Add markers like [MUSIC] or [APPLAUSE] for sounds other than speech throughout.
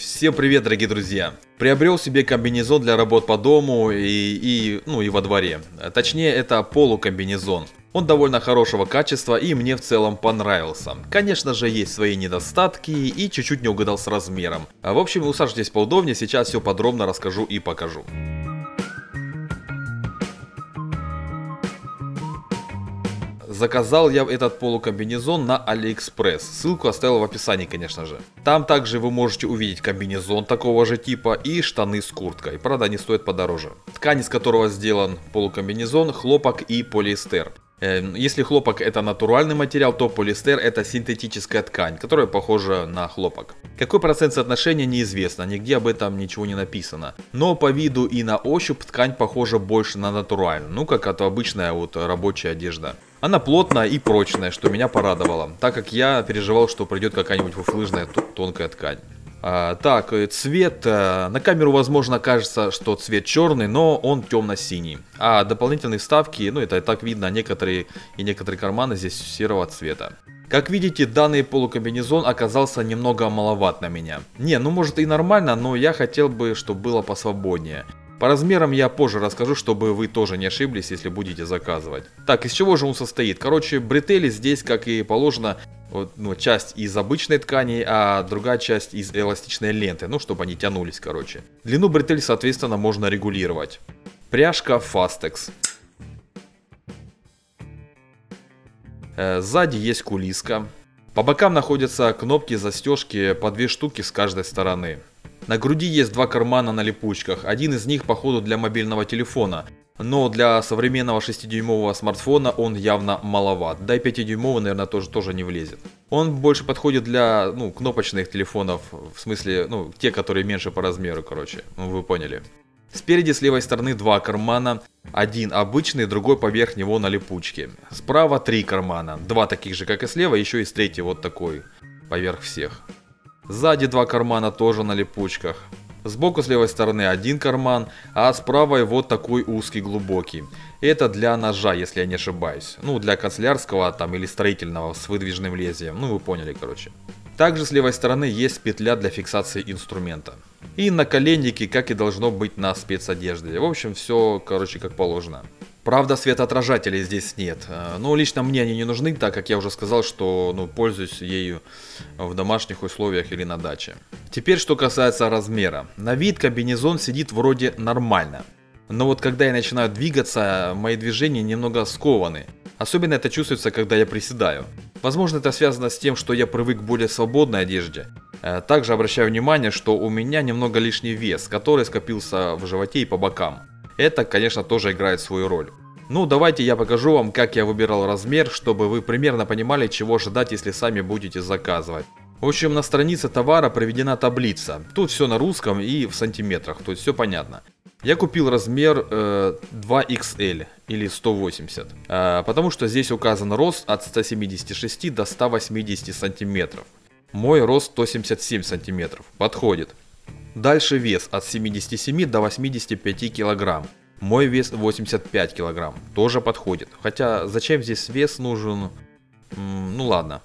Всем привет, дорогие друзья! Приобрел себе комбинезон для работ по дому и, и, ну, и во дворе. Точнее, это полукомбинезон. Он довольно хорошего качества и мне в целом понравился. Конечно же, есть свои недостатки и чуть-чуть не угадал с размером. В общем, усаживайтесь поудобнее, сейчас все подробно расскажу и покажу. Заказал я этот полукомбинезон на Алиэкспресс. Ссылку оставил в описании, конечно же. Там также вы можете увидеть комбинезон такого же типа и штаны с курткой. Правда, они стоят подороже. Ткань, из которого сделан полукомбинезон, хлопок и полиэстер. Эм, если хлопок это натуральный материал, то полиэстер это синтетическая ткань, которая похожа на хлопок. Какой процент соотношения неизвестно, нигде об этом ничего не написано. Но по виду и на ощупь ткань похожа больше на натуральную, ну как это обычная вот рабочая одежда. Она плотная и прочная, что меня порадовало, так как я переживал, что придет какая-нибудь фуфлыжная тонкая ткань. А, так, э, цвет. А, на камеру, возможно, кажется, что цвет черный, но он темно-синий. А дополнительные вставки, ну это и так видно, некоторые и некоторые карманы здесь серого цвета. Как видите, данный полукомбинезон оказался немного маловат на меня. Не, ну может и нормально, но я хотел бы, чтобы было посвободнее. По размерам я позже расскажу, чтобы вы тоже не ошиблись, если будете заказывать. Так, из чего же он состоит? Короче, бретели здесь, как и положено, вот, ну, часть из обычной ткани, а другая часть из эластичной ленты, ну, чтобы они тянулись, короче. Длину бретель, соответственно, можно регулировать. Пряжка Fastex. Э, сзади есть кулиска. По бокам находятся кнопки застежки по две штуки с каждой стороны. На груди есть два кармана на липучках, один из них походу для мобильного телефона, но для современного 6-дюймового смартфона он явно маловат, да и 5-дюймовый, наверное, тоже, тоже не влезет. Он больше подходит для ну, кнопочных телефонов, в смысле, ну, те, которые меньше по размеру, короче, ну, вы поняли. Спереди с левой стороны два кармана, один обычный, другой поверх него на липучке. Справа три кармана, два таких же, как и слева, еще и третий вот такой, поверх всех. Сзади два кармана тоже на липучках. Сбоку с левой стороны один карман, а с правой вот такой узкий глубокий. Это для ножа, если я не ошибаюсь. Ну, для канцелярского там или строительного с выдвижным лезвием. Ну, вы поняли, короче. Также с левой стороны есть петля для фиксации инструмента. И наколенники, как и должно быть на спецодежде. В общем, все, короче, как положено. Правда, светоотражателей здесь нет. Э, но лично мне они не нужны, так как я уже сказал, что ну, пользуюсь ею в домашних условиях или на даче. Теперь, что касается размера. На вид комбинезон сидит вроде нормально. Но вот когда я начинаю двигаться, мои движения немного скованы. Особенно это чувствуется, когда я приседаю. Возможно, это связано с тем, что я привык к более свободной одежде. Э, также обращаю внимание, что у меня немного лишний вес, который скопился в животе и по бокам. Это, конечно, тоже играет свою роль. Ну, давайте я покажу вам, как я выбирал размер, чтобы вы примерно понимали, чего ожидать, если сами будете заказывать. В общем, на странице товара проведена таблица. Тут все на русском и в сантиметрах, то есть все понятно. Я купил размер э, 2XL или 180, э, потому что здесь указан рост от 176 до 180 сантиметров. Мой рост 177 сантиметров, подходит. Дальше вес от 77 до 85 килограмм. Мой вес 85 килограмм, тоже подходит. Хотя зачем здесь вес нужен? ну ладно.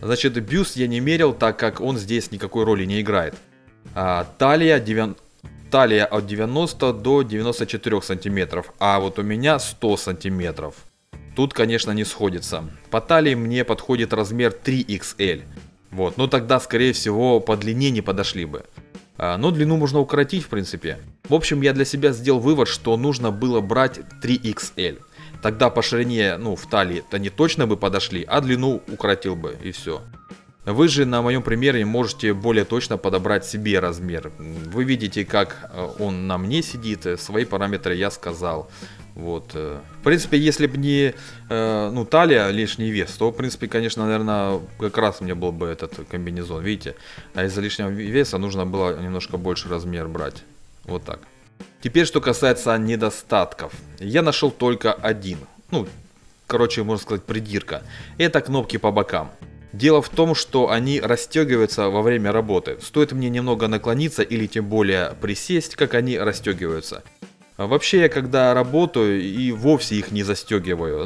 Значит, бюст я не мерил, так как он здесь никакой роли не играет. А, талия, 9... талия от 90 до 94 сантиметров, а вот у меня 100 сантиметров. Тут, конечно, не сходится. По талии мне подходит размер 3XL. Вот, но тогда, скорее всего, по длине не подошли бы. А, но длину можно укоротить, в принципе. В общем, я для себя сделал вывод, что нужно было брать 3XL. Тогда по ширине, ну, в талии они точно бы подошли, а длину укоротил бы, и все. Вы же на моем примере можете более точно подобрать себе размер. Вы видите, как э, он на мне сидит, э, свои параметры я сказал. Вот. Э. В принципе, если бы не э, ну, талия, лишний вес, то, в принципе, конечно, наверное, как раз мне был бы этот комбинезон, видите? А из-за лишнего веса нужно было немножко больше размер брать. Вот так. Теперь, что касается недостатков. Я нашел только один. Ну, короче, можно сказать, придирка. Это кнопки по бокам. Дело в том, что они расстегиваются во время работы. Стоит мне немного наклониться или тем более присесть, как они расстегиваются. А вообще, я когда работаю и вовсе их не застегиваю.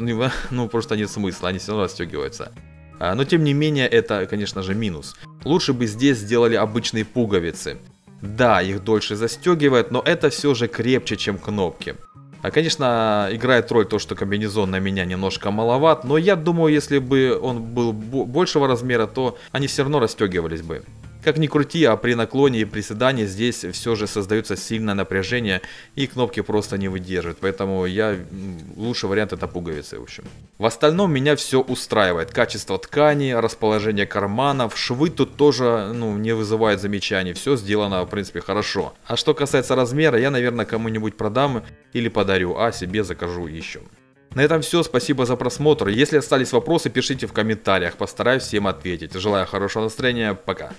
Ну, [LAUGHS] просто нет смысла, они все равно расстегиваются. А, но тем не менее это, конечно же, минус. Лучше бы здесь сделали обычные пуговицы. Да, их дольше застегивает, но это все же крепче, чем кнопки. А, конечно, играет роль то, что комбинезон на меня немножко маловат, но я думаю, если бы он был большего размера, то они все равно расстегивались бы. Как ни крути, а при наклоне и приседании здесь все же создается сильное напряжение и кнопки просто не выдерживают. Поэтому я лучший вариант это пуговицы, в общем. В остальном меня все устраивает. Качество ткани, расположение карманов, швы тут тоже ну, не вызывают замечаний. Все сделано, в принципе, хорошо. А что касается размера, я, наверное, кому-нибудь продам или подарю, а себе закажу еще. На этом все, спасибо за просмотр. Если остались вопросы, пишите в комментариях, постараюсь всем ответить. Желаю хорошего настроения, пока.